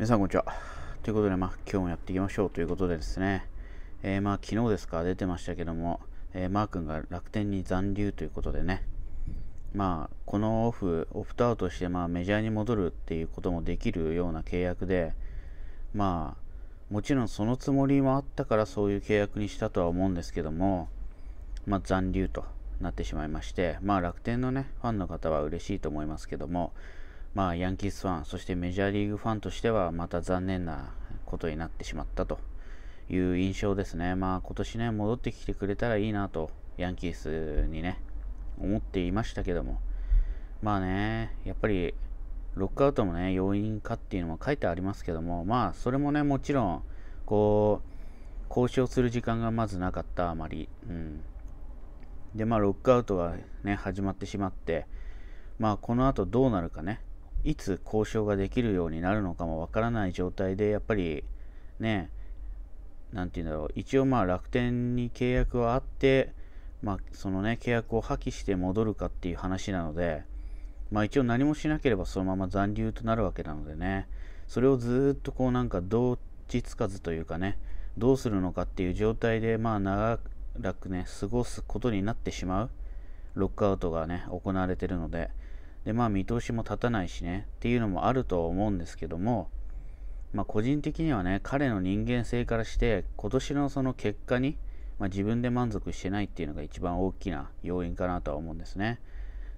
皆さんこんにちは。ということで、まあ、今日もやっていきましょうということでですね、えー、まあ、昨日ですか、出てましたけども、えー、マー君が楽天に残留ということでね、まあ、このオフ、オプトアウトして、まあ、メジャーに戻るっていうこともできるような契約で、まあ、もちろんそのつもりもあったからそういう契約にしたとは思うんですけども、まあ、残留となってしまいまして、まあ、楽天のね、ファンの方は嬉しいと思いますけども、まあ、ヤンキースファン、そしてメジャーリーグファンとしては、また残念なことになってしまったという印象ですね。まあ、今年ね、戻ってきてくれたらいいなと、ヤンキースにね、思っていましたけども、まあね、やっぱり、ロックアウトもね、要因かっていうのも書いてありますけども、まあ、それもね、もちろん、こう、交渉する時間がまずなかった、あまり。うん。で、まあ、ロックアウトがね、始まってしまって、まあ、この後どうなるかね、いつ交渉ができるようになるのかもわからない状態で、やっぱりね、なんて言うんだろう、一応まあ楽天に契約はあって、まあそのね、契約を破棄して戻るかっていう話なので、まあ一応何もしなければそのまま残留となるわけなのでね、それをずっとこうなんか同時つかずというかね、どうするのかっていう状態で、まあ長らくね、過ごすことになってしまう、ロックアウトがね、行われてるので、で、まあ見通しも立たないしね、っていうのもあると思うんですけども、まあ個人的にはね、彼の人間性からして、今年のその結果に、まあ、自分で満足してないっていうのが一番大きな要因かなとは思うんですね。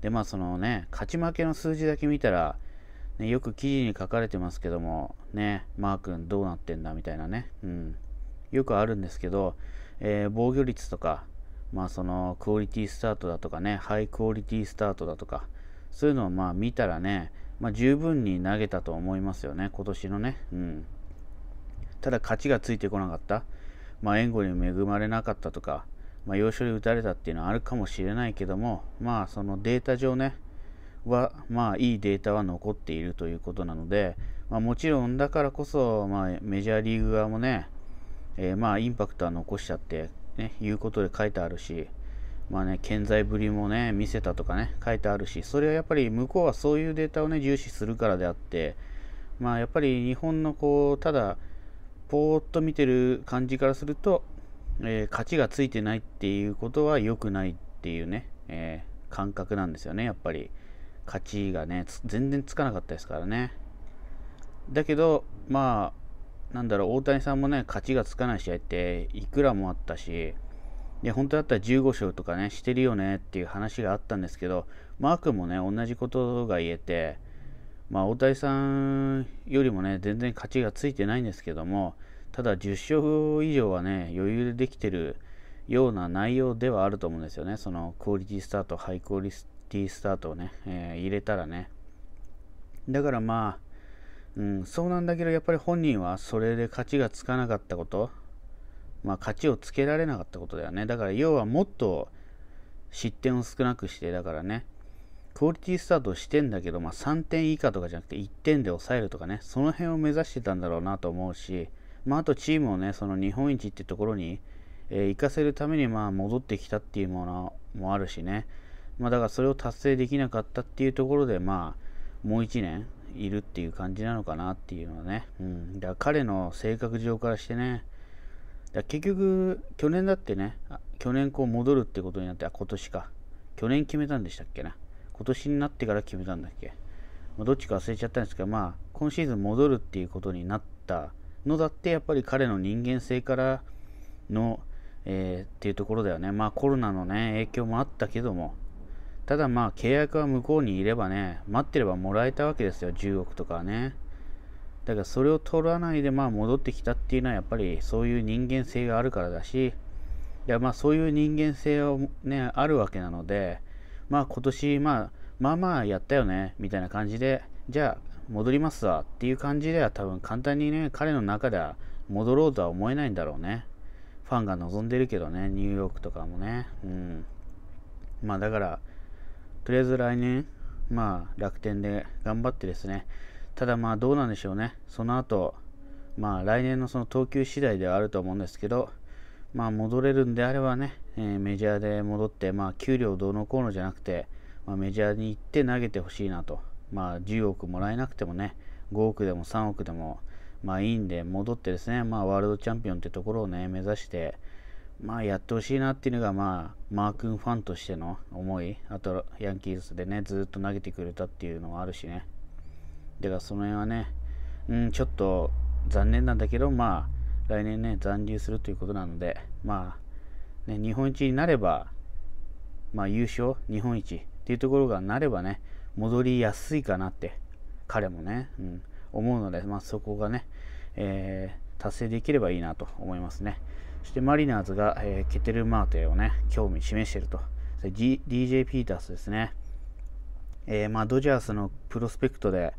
で、まあそのね、勝ち負けの数字だけ見たら、ね、よく記事に書かれてますけども、ね、マー君どうなってんだみたいなね、うん。よくあるんですけど、えー、防御率とか、まあそのクオリティスタートだとかね、ハイクオリティスタートだとか、そういうのをまあ見たらね、まあ、十分に投げたと思いますよね、今年のね。うん。ただ勝ちがついてこなかった。まあ、援護に恵まれなかったとか、まあ、要所で打たれたっていうのはあるかもしれないけども、まあ、そのデータ上ね、は、まあ、いいデータは残っているということなので、まあ、もちろんだからこそ、まあ、メジャーリーグ側もね、えー、まあ、インパクトは残しちゃって、ね、いうことで書いてあるし、まあね、健在ぶりもね、見せたとかね、書いてあるし、それはやっぱり向こうはそういうデータをね、重視するからであって、まあやっぱり日本のこう、ただ、ぽーっと見てる感じからすると、えー、勝ちがついてないっていうことは良くないっていうね、えー、感覚なんですよね、やっぱり。勝ちがね、全然つかなかったですからね。だけど、まあ、なんだろう、大谷さんもね、勝ちがつかない試合っていくらもあったし、で、本当だったら15勝とかね、してるよねっていう話があったんですけど、マー君もね、同じことが言えて、まあ、大谷さんよりもね、全然勝ちがついてないんですけども、ただ10勝以上はね、余裕でできてるような内容ではあると思うんですよね。そのクオリティスタート、ハイクオリティスタートをね、えー、入れたらね。だからまあ、うん、そうなんだけど、やっぱり本人はそれで勝ちがつかなかったこと、まあ、勝ちをつけられなかったことだよね。だから要はもっと失点を少なくして、だからね、クオリティスタートしてんだけど、まあ、3点以下とかじゃなくて1点で抑えるとかね、その辺を目指してたんだろうなと思うし、まあ、あとチームをね、その日本一ってところに、えー、行かせるためにまあ戻ってきたっていうものもあるしね、まあ、だからそれを達成できなかったっていうところで、まあ、もう1年いるっていう感じなのかなっていうのはね、うん、だから彼の性格上からしてね、だ結局、去年だってね、去年こう戻るってことになって、あ、今年か。去年決めたんでしたっけな。今年になってから決めたんだっけ。まあ、どっちか忘れちゃったんですけど、まあ、今シーズン戻るっていうことになったのだって、やっぱり彼の人間性からの、えー、っていうところだよね。まあ、コロナのね、影響もあったけども、ただまあ、契約は向こうにいればね、待ってればもらえたわけですよ、10億とかね。だからそれを取らないでまあ戻ってきたっていうのはやっぱりそういう人間性があるからだし、いやまあそういう人間性はね、あるわけなので、まあ今年まあまあまあやったよね、みたいな感じで、じゃあ戻りますわっていう感じでは多分簡単にね、彼の中では戻ろうとは思えないんだろうね。ファンが望んでるけどね、ニューヨークとかもね。うん。まあだから、とりあえず来年、まあ楽天で頑張ってですね、ただまあどうなんでしょうね。その後、まあ来年のその投球次第ではあると思うんですけど、まあ戻れるんであればね、えー、メジャーで戻って、まあ給料どうのこうのじゃなくて、まあ、メジャーに行って投げてほしいなと。まあ10億もらえなくてもね、5億でも3億でも、まあいいんで戻ってですね、まあワールドチャンピオンってところをね、目指して、まあやってほしいなっていうのが、まあ、マー君ファンとしての思い、あとヤンキースでね、ずっと投げてくれたっていうのはあるしね。だからその辺はね、うん、ちょっと残念なんだけど、まあ、来年ね、残留するということなので、まあ、ね、日本一になれば、まあ優勝、日本一っていうところがなればね、戻りやすいかなって、彼もね、うん、思うので、まあそこがね、えー、達成できればいいなと思いますね。そしてマリナーズが、えー、ケテル・マーテをね、興味示していると。DJ ピータースですね。えー、まあ、ドジャースのプロスペクトで、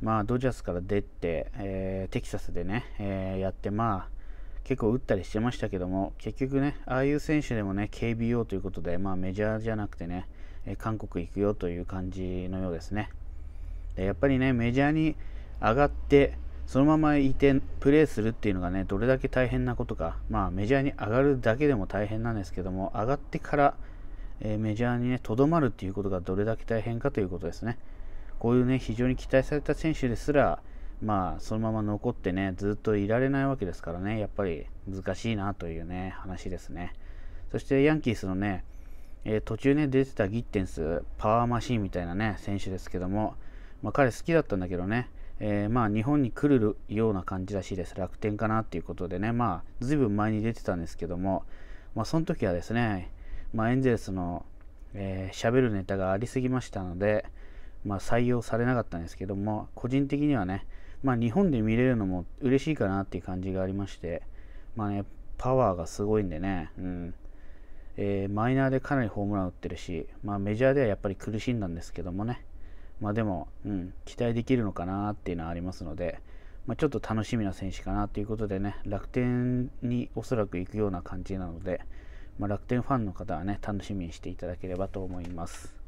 まあ、ドジャースから出て、えー、テキサスでね、えー、やって、まあ、結構打ったりしてましたけども、結局ね、ああいう選手でもね、KBO ということで、まあ、メジャーじゃなくてね、え韓国行くよという感じのようですね。でやっぱりね、メジャーに上がって、そのままいてプレーするっていうのがね、どれだけ大変なことか、まあメジャーに上がるだけでも大変なんですけども、上がってから、えー、メジャーにね、とどまるっていうことがどれだけ大変かということですね。こういうね、非常に期待された選手ですら、まあ、そのまま残ってね、ずっといられないわけですからね、やっぱり難しいなというね、話ですね。そしてヤンキースのね、えー、途中ね、出てたギッテンス、パワーマシーンみたいなね、選手ですけども、まあ、彼好きだったんだけどね、えー、まあ日本に来るような感じらしいです。楽天かなっていうことでね、まあずいぶん前に出てたんですけども、まあその時はですね、まあエンゼルスの、えー、るネタがありすぎましたので、まあ採用されなかったんですけども、個人的にはね、まあ日本で見れるのも嬉しいかなっていう感じがありまして、まあね、パワーがすごいんでね、うん。えー、マイナーでかなりホームラン打ってるし、まあメジャーではやっぱり苦しんだんですけどもね、まあでも、うん、期待できるのかなっていうのはありますので、まあ、ちょっと楽しみな選手かなということでね、楽天におそらく行くような感じなので、まあ、楽天ファンの方はね、楽しみにしていただければと思います。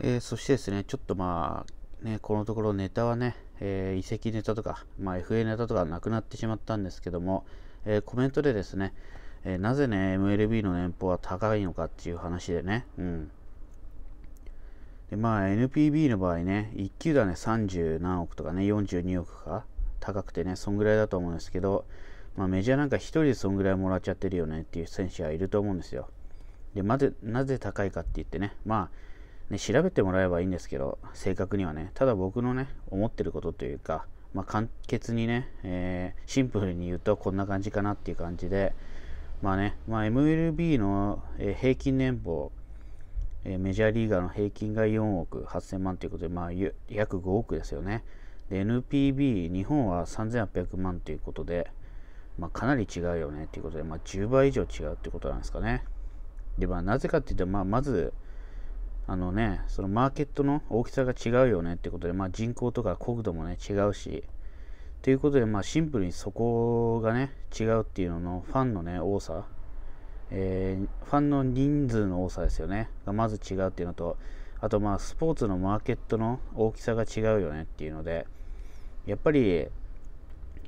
えー、そしてですね、ちょっとまあ、ね、このところネタはね、えー、移籍ネタとか、まあ、FA ネタとかなくなってしまったんですけども、えー、コメントでですね、えなぜね、MLB の年俸は高いのかっていう話でね、うん、でまあ NPB の場合ね、1球団ね30何億とかね、42億か高くてね、そんぐらいだと思うんですけど、まあ、メジャーなんか1人でそんぐらいもらっちゃってるよねっていう選手はいると思うんですよ。で、なぜ、なぜ高いかって言ってね、まあ、ね、調べてもらえばいいんですけど、正確にはね、ただ僕のね、思ってることというか、まあ、簡潔にね、えー、シンプルに言うとこんな感じかなっていう感じで、まあね、まあ、MLB の、平均年俸えメジャーリーガーの平均が4億8000万ということで、まあ、約5億ですよね。で、NPB、日本は3800万ということで、まあ、かなり違うよねということで、まあ、10倍以上違うということなんですかね。で、まあ、なぜかっていうと、まあ、まず、あのね、そのマーケットの大きさが違うよねってことで、まあ、人口とか国土もね、違うし、ということで、まあ、シンプルにそこがね、違うっていうののファンのね、多さえー、ファンの人数の多さですよね、がまず違うっていうのと、あとまあスポーツのマーケットの大きさが違うよねっていうので、やっぱり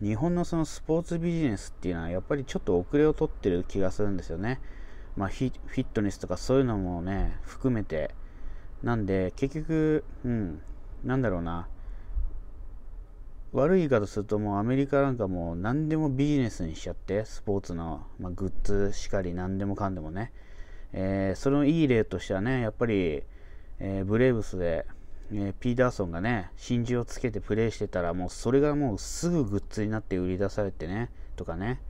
日本のそのスポーツビジネスっていうのはやっぱりちょっと遅れを取ってる気がするんですよね。まあフィットネスとかそういうのもね、含めて。なんで結局、うん、なんだろうな、悪い言い方するともうアメリカなんかもう何でもビジネスにしちゃってスポーツの、まあ、グッズしかり何でもかんでもね、えー、そのいい例としてはねやっぱり、えー、ブレーブスで、えー、ピーダーソンがね真珠をつけてプレーしてたらもうそれがもうすぐグッズになって売り出されてねとかね、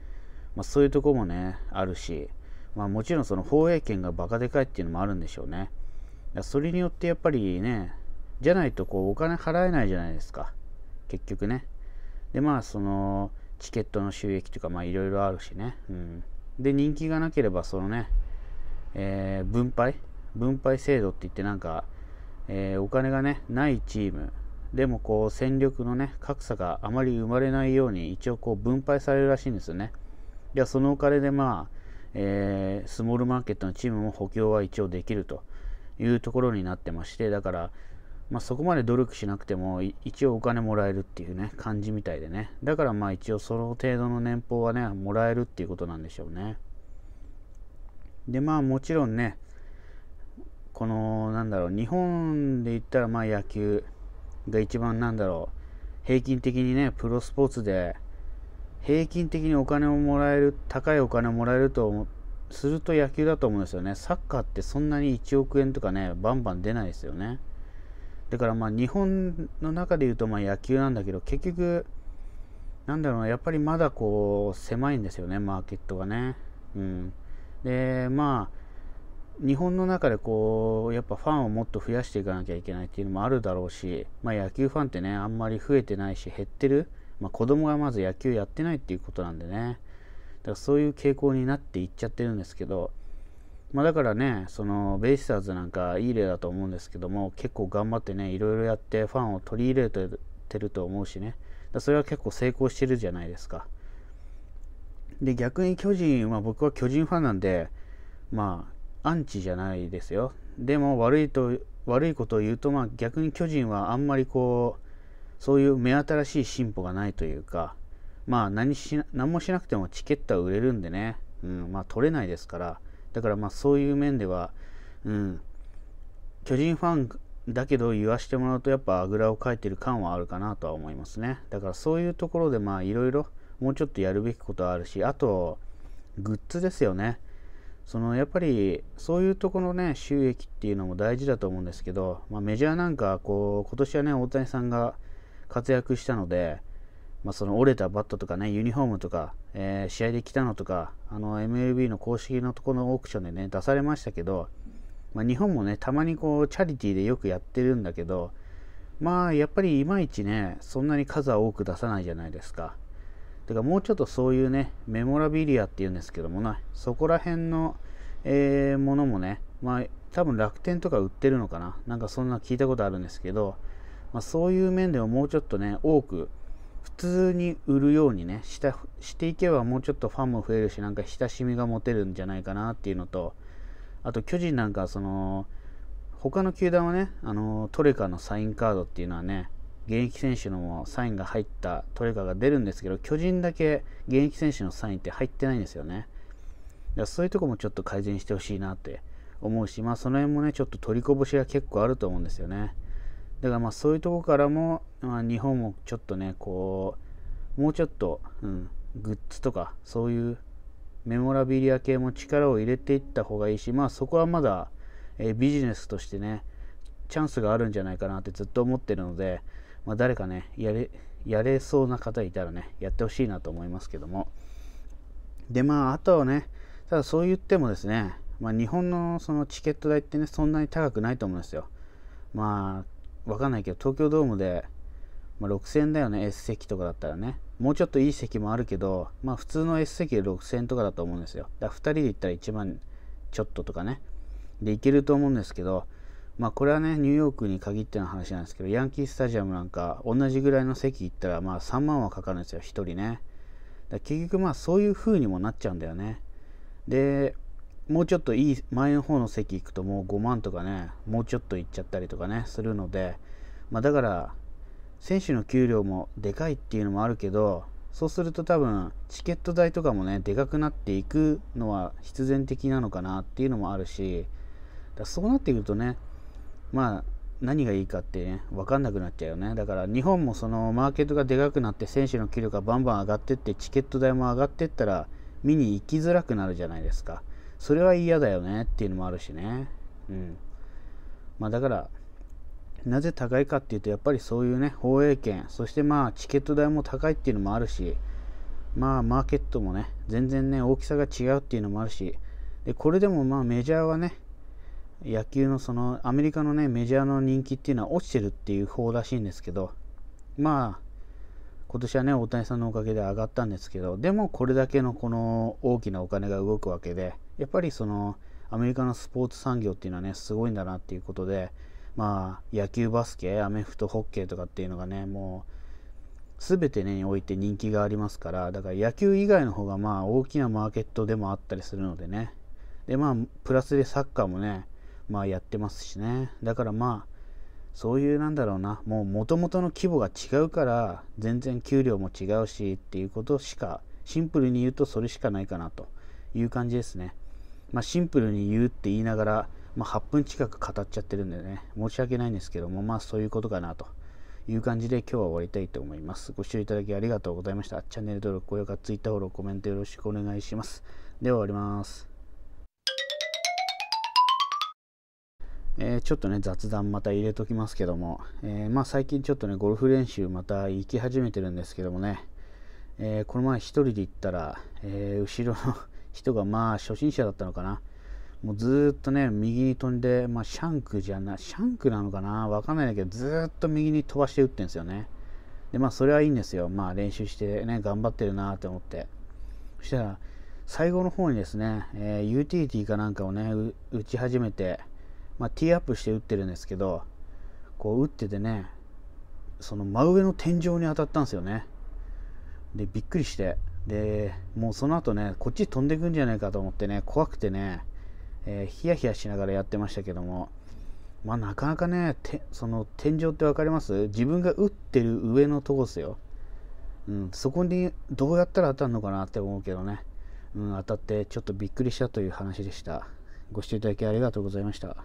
まあ、そういうとこもねあるし、まあ、もちろんその放映権がバカでかいっていうのもあるんでしょうね。それによってやっぱりねじゃないとこうお金払えないじゃないですか結局ね。で、まあ、その、チケットの収益とか、まあ、いろいろあるしね。うん。で、人気がなければ、そのね、えー、分配？分配制度って言って、なんか、えー、お金がね、ないチーム、でもこう、戦力のね、格差があまり生まれないように、一応こう、分配されるらしいんですよね。では、そのお金で、まあ、えー、スモールマーケットのチームも補強は一応できるというところになってまして、だから、まあ、そこまで努力しなくても一応お金もらえるっていうね感じみたいでね。だからまあ一応その程度の年俸はねもらえるっていうことなんでしょうね。でまあもちろんねこのなんだろう日本で言ったらまあ野球が一番なんだろう平均的にね、プロスポーツで、平均的にお金をもらえる、高いお金をもらえるとすると野球だと思うんですよね。サッカーってそんなに1億円とかね、バンバン出ないですよね。だからまあ日本の中で言うとまあ野球なんだけど、結局、なんだろうな、やっぱりまだこう、狭いんですよね、マーケットがね。うん。で、まあ、日本の中でこう、やっぱファンをもっと増やしていかなきゃいけないっていうのもあるだろうし、まあ野球ファンってね、あんまり増えてないし、減ってる。まあ子供がまず野球やってないっていうことなんでね。だからそういう傾向になっていっちゃってるんですけど、まあだからね、そのベイスターズなんかいい例だと思うんですけども、結構頑張ってね、いろいろやってファンを取り入れてると思うしね。だそれは結構成功してるじゃないですか。で、逆に巨人は、僕は巨人ファンなんで、まあ、アンチじゃないですよ。でも悪いと、悪いことを言うと、まあ逆に巨人はあんまりこう、そういう目新しい進歩がないというか、まあ何し何もしなくてもチケットは売れるんでね、うん、まあ取れないですから、だからまあそういう面では、うん、巨人ファンだけど言わしてもらうとやっぱあぐらをかいてる感はあるかなとは思いますね。だからそういうところでまあいろいろもうちょっとやるべきことはあるし、あと、グッズですよね。そのやっぱりそういうところのね収益っていうのも大事だと思うんですけど、まあ、メジャーなんかこう今年はね大谷さんが活躍したので、まあ、その折れたバットとかねユニフォームとか、えー、試合で着たのとかあの MLB の公式のところのオークションでね出されましたけど、まあ、日本もねたまにこうチャリティーでよくやってるんだけどまあやっぱりいまいちねそんなに数は多く出さないじゃないですか。だかもうちょっとそういうねメモラビリアっていうんですけどもねそこら辺の、えー、ものもねまあ多分楽天とか売ってるのかな。なんかそんな聞いたことあるんですけど、まあ、そういう面でももうちょっとね多く通に売るようにねしたしていけばもうちょっとファンも増えるしなんか親しみが持てるんじゃないかなっていうのとあと巨人なんかその他の球団はねあのトレカのサインカードっていうのはね現役選手のサインが入ったトレカが出るんですけど巨人だけ現役選手のサインって入ってないんですよね。だからそういうとこもちょっと改善してほしいなって思うしまあその辺もねちょっと取りこぼしが結構あると思うんですよね。だからまあそういうとこからも、まあ、日本もちょっとねこうもうちょっと、うん、グッズとかそういうメモラビリア系も力を入れていった方がいいしまあそこはまだ、えー、ビジネスとしてねチャンスがあるんじゃないかなってずっと思ってるので、まあ、誰かねやれやれそうな方いたらねやってほしいなと思いますけども。でまああとはねただそう言ってもですね、まあ、日本のそのチケット代ってねそんなに高くないと思うんですよ。まあわかんないけど、東京ドームで、まあ、6000円だよね、S 席とかだったらね。もうちょっといい席もあるけど、まあ普通の S 席で6000円とかだと思うんですよ。だから2人で行ったら1万ちょっととかね。で、行けると思うんですけど、まあこれはね、ニューヨークに限っての話なんですけど、ヤンキースタジアムなんか同じぐらいの席行ったら、まあ3万はかかるんですよ、1人ね。だ結局まあそういう風にもなっちゃうんだよね。で、もうちょっといい前の方の席行くともう5万とかね、もうちょっと行っちゃったりとかね、するので、まあ、だから、選手の給料もでかいっていうのもあるけど、そうすると多分、チケット代とかもね、でかくなっていくのは必然的なのかなっていうのもあるし、だそうなってくるとね、まあ、何がいいかってね、分かんなくなっちゃうよね。だから日本もそのマーケットがでかくなって選手の給料がバンバン上がってってチケット代も上がってったら見に行きづらくなるじゃないですか。それは嫌だよねっていうのもあるしね。うん。まあだから、なぜ高いかっていうと、やっぱりそういうね、放映権、そしてまあチケット代も高いっていうのもあるし、まあマーケットもね、全然ね、大きさが違うっていうのもあるし、で、これでもまあメジャーはね、野球のそのアメリカのね、メジャーの人気っていうのは落ちてるっていう方らしいんですけど、まあ、今年はね、大谷さんのおかげで上がったんですけど、でもこれだけのこの大きなお金が動くわけで、やっぱりそのアメリカのスポーツ産業っていうのはね、すごいんだなっていうことで、まあ、野球バスケ、アメフト、ホッケーとかっていうのがね、もう、すべてね、において人気がありますから、だから野球以外の方がまあ大きなマーケットでもあったりするのでね。で、まあ、プラスでサッカーもね、まあやってますしね。だからまあ、そういうなんだろうな、もう元々の規模が違うから、全然給料も違うしっていうことしか、シンプルに言うとそれしかないかなという感じですね。まあ、シンプルに言うって言いながら、まあ、8分近く語っちゃってるんでね、申し訳ないんですけども、まあそういうことかなという感じで今日は終わりたいと思います。ご視聴いただきありがとうございました。チャンネル登録、高評価、Twitter フォロー、コメントよろしくお願いします。では終わります。えー、ちょっとね、雑談また入れときますけども、えー、まあ最近ちょっとね、ゴルフ練習また行き始めてるんですけどもね、えー、この前一人で行ったら、え後ろの人がまあ初心者だったのかな。もうずっとね、右に飛んで、まあ、シャンクじゃない、シャンクなのかな？わかんないんだけど、ずっと右に飛ばして打ってんですよね。で、まあ、それはいいんですよ。まあ、練習してね、頑張ってるなって思って。そしたら、最後の方にですね、えー、ユーティリティかなんかをね、打ち始めて、まあ、ティーアップして打ってるんですけど、こう打っててね、その真上の天井に当たったんですよね。で、びっくりして、で、もうその後ね、こっち飛んでくんじゃないかと思ってね、怖くてね、えー、ヒヤヒヤしながらやってましたけども、まあ、なかなかね、その天井って分かります？自分が打ってる上のとこですよ。うん、そこにどうやったら当たるのかなって思うけどね、うん、当たってちょっとびっくりしたという話でした。ご視聴いただきありがとうございました。